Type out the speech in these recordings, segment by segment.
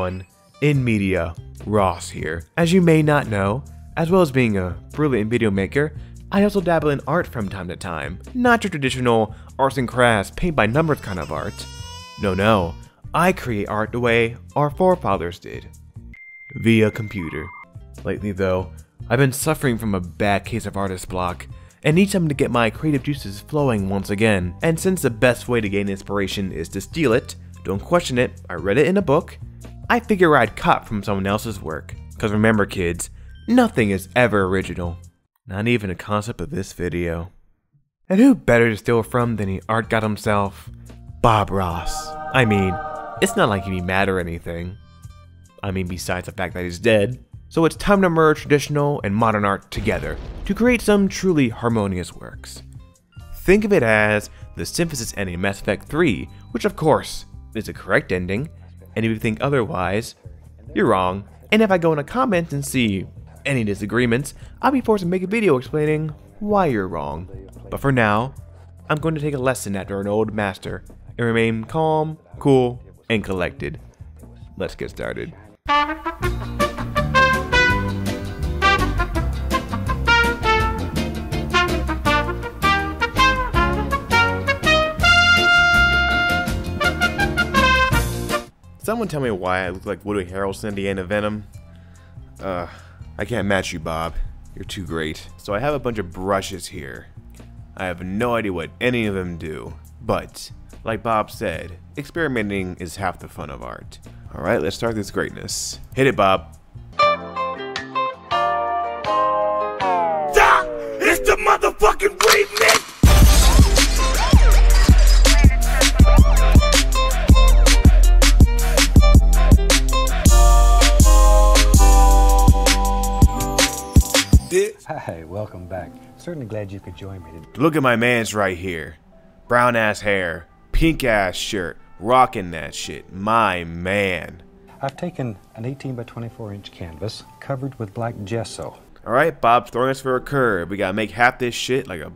Everyone, In Media Res here. As you may not know, as well as being a brilliant video maker, I also dabble in art from time to time. Not your traditional arts and crafts, paint by numbers kind of art. No, no, I create art the way our forefathers did. Via computer. Lately though, I've been suffering from a bad case of artist block, and need something to get my creative juices flowing once again. And since the best way to gain inspiration is to steal it, don't question it, I read it in a book, I figure I'd cut from someone else's work. Cause remember kids, nothing is ever original. Not even the concept of this video. And who better to steal from than the art god himself, Bob Ross. I mean, it's not like he'd be mad or anything. I mean, besides the fact that he's dead. So it's time to merge traditional and modern art together to create some truly harmonious works. Think of it as the synthesis ending in Mass Effect 3, which of course is the correct ending, and if you think otherwise, you're wrong. And if I go in the comments and see any disagreements, I'll be forced to make a video explaining why you're wrong. But for now, I'm going to take a lesson after an old master and remain calm, cool, and collected. Let's get started. Someone tell me why I look like Woody Harrelson at the Venom. Uh, I can't match you, Bob. You're too great. So I have a bunch of brushes here. I have no idea what any of them do. But, like Bob said, experimenting is half the fun of art. Alright, let's start this greatness. Hit it, Bob. It's the motherfucking remix! Hi, welcome back. Certainly glad you could join me. Look at my man's right here. Brown ass hair, pink ass shirt, rocking that shit. My man. I've taken an 18 by 24 inch canvas covered with black gesso. Alright, Bob's throwing us for a curve. We gotta make half this shit like a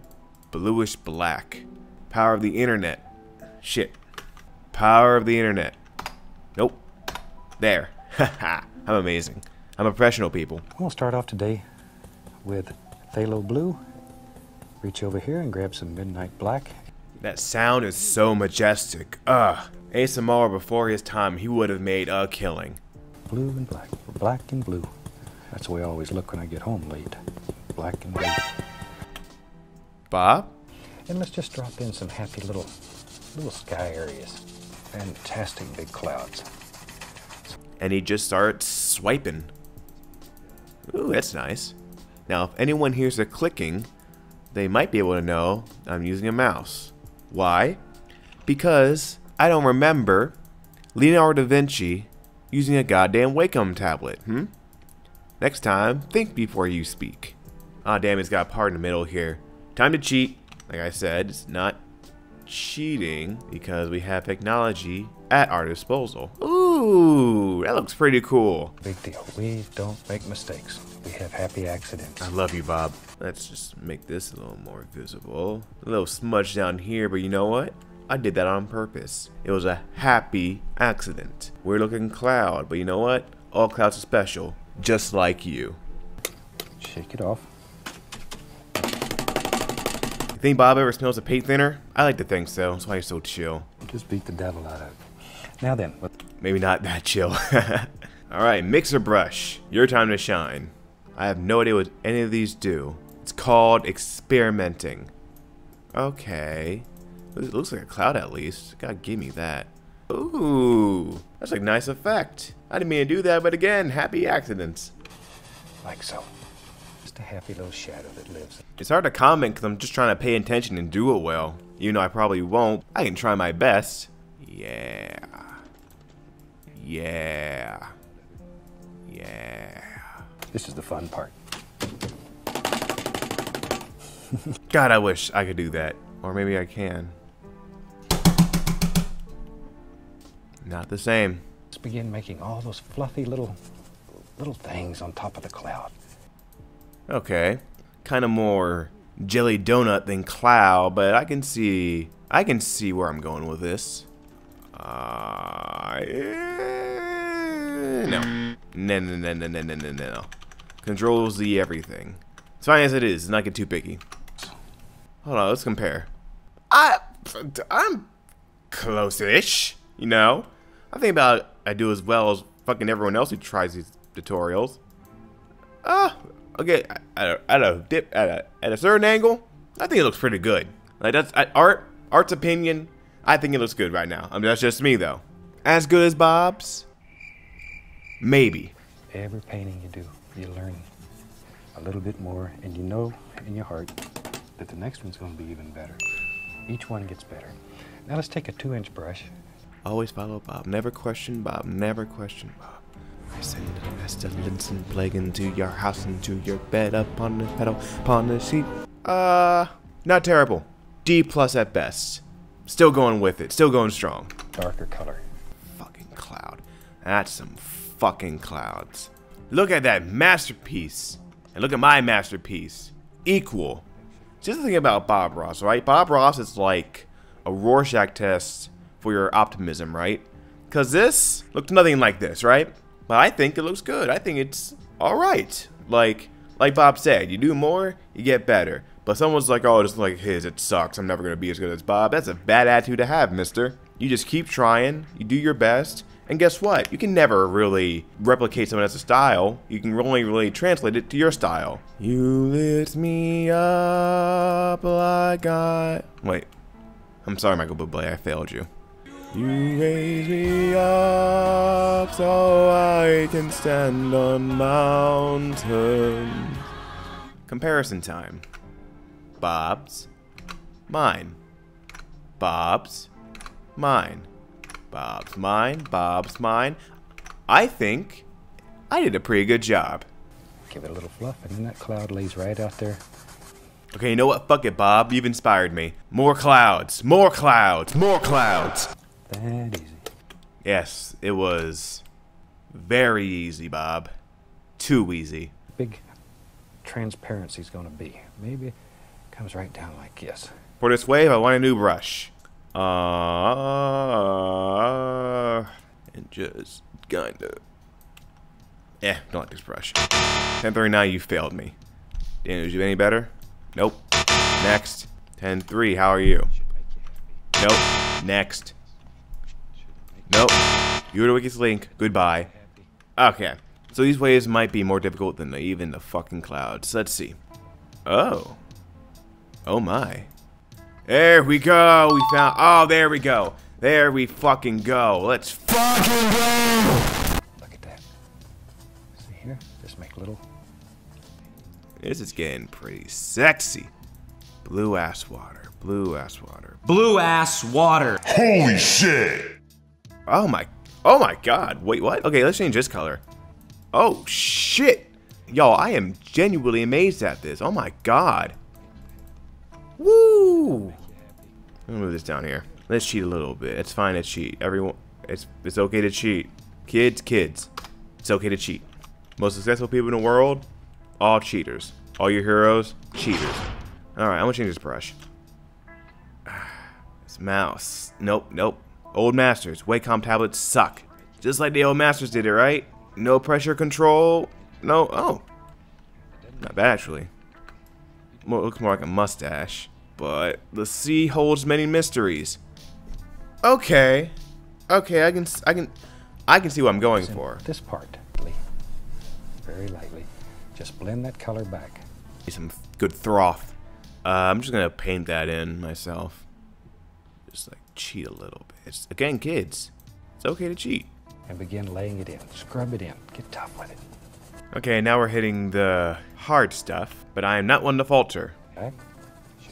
bluish black. Power of the internet. Shit. Power of the internet. Nope. There. Haha. I'm amazing. I'm a professional, people. We'll start off today with phthalo blue. Reach over here and grab some midnight black. That sound is so majestic. Ugh. ASMR before his time, he would have made a killing. Blue and black. Black and blue. That's the way I always look when I get home late. Black and blue. Bob? And let's just drop in some happy little little sky areas. Fantastic big clouds. And he just starts swiping. Ooh, that's nice. Now, if anyone hears a clicking, they might be able to know I'm using a mouse. Why? Because I don't remember Leonardo da Vinci using a goddamn Wacom tablet, hmm? Next time, think before you speak. Ah, oh, damn, it's got a part in the middle here. Time to cheat. Like I said, it's not cheating because we have technology at our disposal. Ooh, that looks pretty cool. Big deal. We don't make mistakes. We have happy accidents. I love you, Bob. Let's just make this a little more visible. A little smudge down here, but you know what? I did that on purpose. It was a happy accident. We're looking cloud, but you know what? All clouds are special, just like you. Shake it off. You think Bob ever smells a paint thinner? I like to think so. That's why he's so chill. Just beat the devil out of it. Now then, what? Maybe not that chill. Alright, mixer brush. Your time to shine. I have no idea what any of these do. It's called experimenting. Okay. It looks like a cloud at least. Gotta give me that. Ooh, that's a nice effect. I didn't mean to do that, but again, happy accidents. Like so. Just a happy little shadow that lives. It's hard to comment because I'm just trying to pay attention and do it well. You know I probably won't, I can try my best. Yeah. Yeah. Yeah. This is the fun part. God, I wish I could do that. Or maybe I can. Not the same. Let's begin making all those fluffy little little things on top of the cloud. Okay. Kind of more jelly donut than cloud, but I can see I can see where I'm going with this. Uh, no. No, no, no, no, no, no, no, no. Control Z everything. As fine as it is, not get too picky. Hold on, let's compare. I, I'm close-ish, you know? I think about I do as well as fucking everyone else who tries these tutorials. Ah, uh, okay, at a, at a dip, at a, at a certain angle, I think it looks pretty good. Like that's art, art's opinion. I think it looks good right now. I mean, that's just me though. As good as Bob's? Maybe. Every painting you do, you learn a little bit more, and you know in your heart that the next one's going to be even better. Each one gets better. Now let's take a two-inch brush. Always follow Bob. Never question Bob. Never question Bob. I send a pestilence and plague into your house, into your bed, upon the pedal, upon the seat. Uh, not terrible. D plus at best. Still going with it. Still going strong. Darker color. Fucking cloud. That's some fucking clouds. Look at that masterpiece. And look at my masterpiece. Equal. Just think about Bob Ross, right? Bob Ross is like a Rorschach test for your optimism, right? Because this looked nothing like this, right? But I think it looks good. I think it's alright. Like, like Bob said, you do more, you get better. But someone's like, oh, just like his, it sucks. I'm never going to be as good as Bob. That's a bad attitude to have, mister. You just keep trying, you do your best, and guess what? You can never really replicate someone else's style. You can only really translate it to your style. You lift me up like I... Got. Wait. I'm sorry, Michael Bublé. I failed you. You raise me up so I can stand on mountains. Comparison time. Bob's. Mine. Bob's. Mine. Bob's mine. Bob's mine. I think I did a pretty good job. Give it a little fluff, and then that cloud lays right out there. Okay, you know what? Fuck it, Bob. You've inspired me. More clouds. More clouds. More clouds. That easy. Yes, it was very easy, Bob. Too easy. Big transparency's going to be. Maybe it comes right down like this. For this wave, I want a new brush. Uh, and just kinda. Eh, don't like this brush. 1039, you failed me. Did you any better? Nope. Next. 10-3, how are you? Nope. Next. Nope. You're the weakest link. Goodbye. Okay. So these waves might be more difficult than the, even the fucking clouds. Let's see. Oh. Oh my. There we go. We found. Oh, there we go. There we fucking go. Let's fucking go. Look at that. See here? Just make little. This is getting pretty sexy. Blue ass water. Blue ass water. Blue ass water. Holy shit! Oh my. Oh my god. Wait, what? Okay, let's change this color. Oh shit. Yo, I am genuinely amazed at this. Oh my god. Woo! Let me move this down here. Let's cheat a little bit. It's fine to cheat. Everyone, it's it's okay to cheat. Kids, kids, it's okay to cheat. Most successful people in the world, all cheaters. All your heroes, cheaters. All right, I'm gonna change this brush. This mouse. Nope, nope. Old masters. Wacom tablets suck. Just like the old masters did it, right? No pressure control. No. Oh, not bad actually. More, looks more like a mustache. But the sea holds many mysteries. Okay. Okay, I can I can I can see what I'm going in for. This part, Lee. Very lightly. Just blend that color back. Some good froth. Uh, I'm just gonna paint that in myself. Just like cheat a little bit. It's, again, kids. It's okay to cheat. And begin laying it in. Scrub it in. Get tough with it. Okay, now we're hitting the hard stuff, but I am not one to falter. Okay?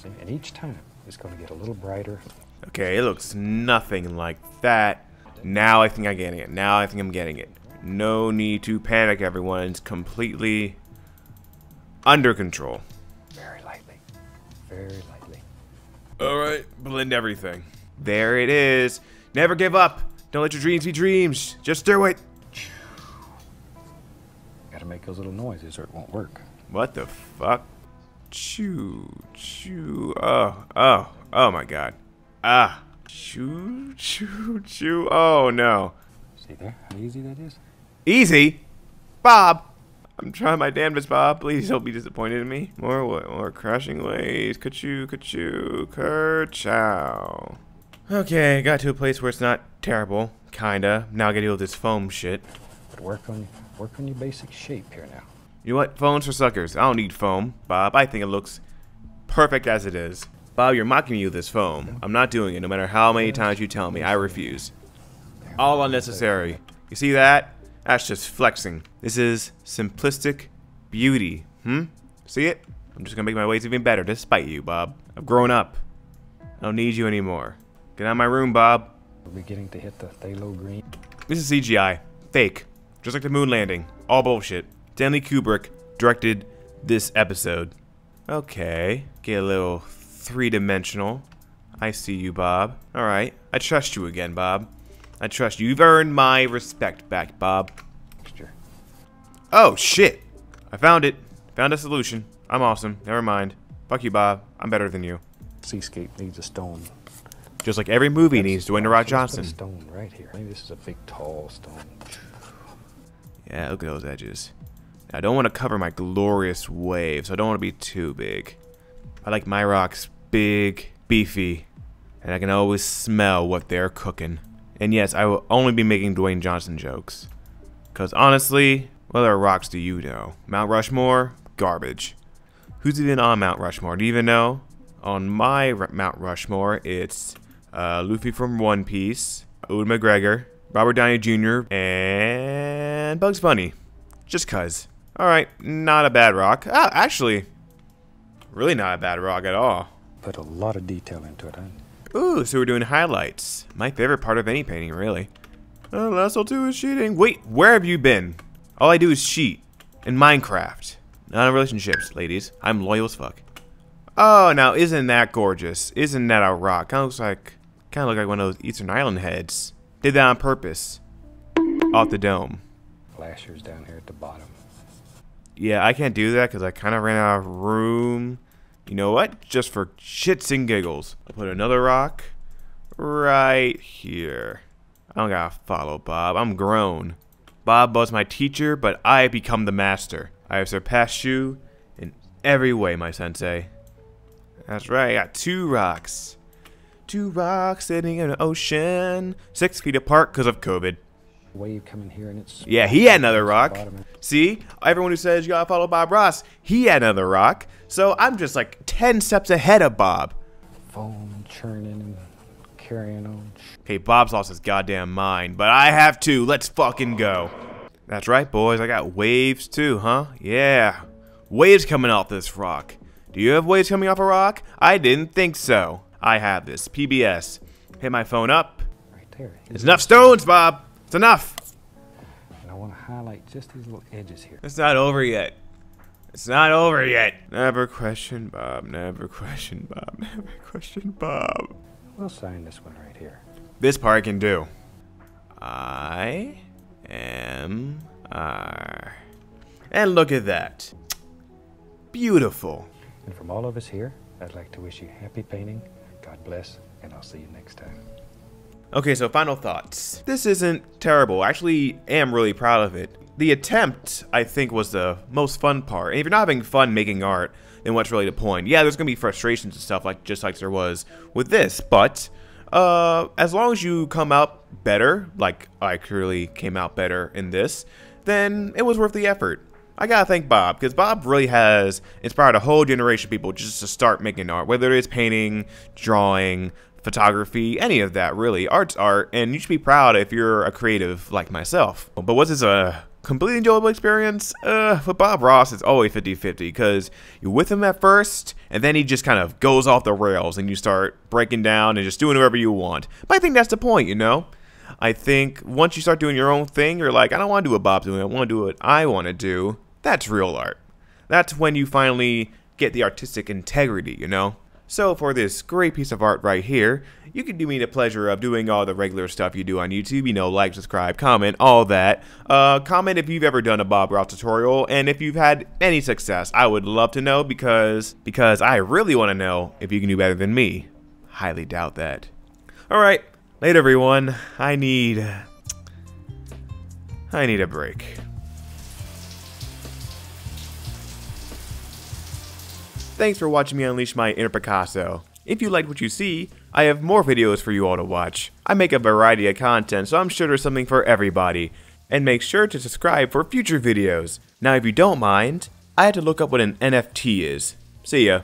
And each time, it's going to get a little brighter. Okay, it looks nothing like that. Now I think I'm getting it. Now I think I'm getting it. No need to panic, everyone. It's completely under control. Very lightly. Very lightly. Alright, blend everything. There it is. Never give up. Don't let your dreams be dreams. Just do it. Gotta make those little noises or it won't work. What the fuck? Choo, choo. Oh, oh, oh my god. Ah. Choo, choo, choo. Oh no. See there? How easy that is? Easy? Bob! I'm trying my damnedest, Bob. Please don't be disappointed in me. More what? More crashing waves. Ka-choo, ka-choo, ker-chow. Okay, got to a place where it's not terrible. Kinda. Now I gotta deal with this foam shit. But work on work on your basic shape here now. You know what? Phones for suckers. I don't need foam, Bob. I think it looks perfect as it is. Bob, you're mocking me with this foam. I'm not doing it, no matter how many times you tell me. I refuse. All unnecessary. You see that? That's just flexing. This is simplistic beauty. Hmm? See it? I'm just gonna make my ways even better despite you, Bob. I've grown up. I don't need you anymore. Get out of my room, Bob. We're beginning to hit the phthalo green. This is CGI. Fake. Just like the moon landing. All bullshit. Stanley Kubrick directed this episode. Okay. Get a little three-dimensional. I see you, Bob. Alright. I trust you again, Bob. I trust you. You've earned my respect back, Bob. Texture. Oh, shit. I found it. Found a solution. I'm awesome. Never mind. Fuck you, Bob. I'm better than you. Seascape needs a stone. Just like every movie That's- needs Dwayne a Johnson. stone right here. Maybe this is a big tall stone. Yeah, look at those edges. I don't want to cover my glorious waves. I don't want to be too big. I like my rocks big, beefy, and I can always smell what they're cooking. And yes, I will only be making Dwayne Johnson jokes. Because honestly, what other rocks do you know? Mount Rushmore? Garbage. Who's even on Mount Rushmore? Do you even know? On my R- Mount Rushmore, it's uh, Luffy from One Piece, Ewan McGregor, Robert Downey Jr., and Bugs Bunny. Just cuz. Alright, not a bad rock. Ah, actually, really not a bad rock at all. Put a lot of detail into it, huh? Ooh, so we're doing highlights. My favorite part of any painting, really. Uh, last I'll do is cheating. Wait, where have you been? All I do is cheat. In Minecraft. Not in relationships, ladies. I'm loyal as fuck. Oh, now isn't that gorgeous? Isn't that a rock? Kinda looks like, kinda look like one of those Eastern Island heads. Did that on purpose. Off the dome. Flashers down here at the bottom. Yeah, I can't do that because I kind of ran out of room. You know what? Just for shits and giggles. I'll put another rock right here. I don't gotta follow Bob. I'm grown. Bob was my teacher, but I become the master. I have surpassed you in every way, my sensei. That's right, I got two rocks. Two rocks sitting in an ocean, six feet apart because of COVID. Wave coming here and it's. Yeah, he had another rock. See, everyone who says you gotta follow Bob Ross, he had another rock. So I'm just like 10 steps ahead of Bob. Foam churning and carrying on. Okay, Bob's lost his goddamn mind, but I have to. Let's fucking go. That's right, boys. I got waves too, huh? Yeah. Waves coming off this rock. Do you have waves coming off a rock? I didn't think so. I have this. PBS. Hit my phone up. Right there. It's enough stones, Bob. It's enough. And I want to highlight just these little edges here. It's not over yet. It's not over yet. Never question Bob. Never question Bob. Never question Bob. We'll sign this one right here. This part I can do. I am R. And look at that. Beautiful. And from all of us here, I'd like to wish you happy painting. God bless, and I'll see you next time. Okay, so final thoughts. This isn't terrible. I actually am really proud of it. The attempt, I think, was the most fun part. And if you're not having fun making art, then what's really the point? Yeah, there's gonna be frustrations and stuff like just like there was with this, but uh, as long as you come out better, like I clearly came out better in this, then it was worth the effort. I gotta thank Bob because Bob really has inspired a whole generation of people just to start making art, whether it's painting, drawing, photography, any of that really. Art's art, and you should be proud if you're a creative like myself. But was this a completely enjoyable experience? Uh, with Bob Ross, it's always 50-50 because you're with him at first, and then he just kind of goes off the rails, and you start breaking down and just doing whatever you want. But I think that's the point, you know? I think once you start doing your own thing, you're like, I don't want to do what Bob's doing. I want to do what I want to do. That's real art. That's when you finally get the artistic integrity, you know? So for this great piece of art right here, you can do me the pleasure of doing all the regular stuff you do on YouTube. You know, like, subscribe, comment, all that. Uh, comment if you've ever done a Bob Ross tutorial, and if you've had any success. I would love to know because because I really want to know if you can do better than me. Highly doubt that. All right, later everyone. I need I need a break. Thanks for watching me unleash my inner Picasso. If you liked what you see, I have more videos for you all to watch. I make a variety of content, so I'm sure there's something for everybody. And make sure to subscribe for future videos. Now if you don't mind, I had to look up what an NFT is. See ya.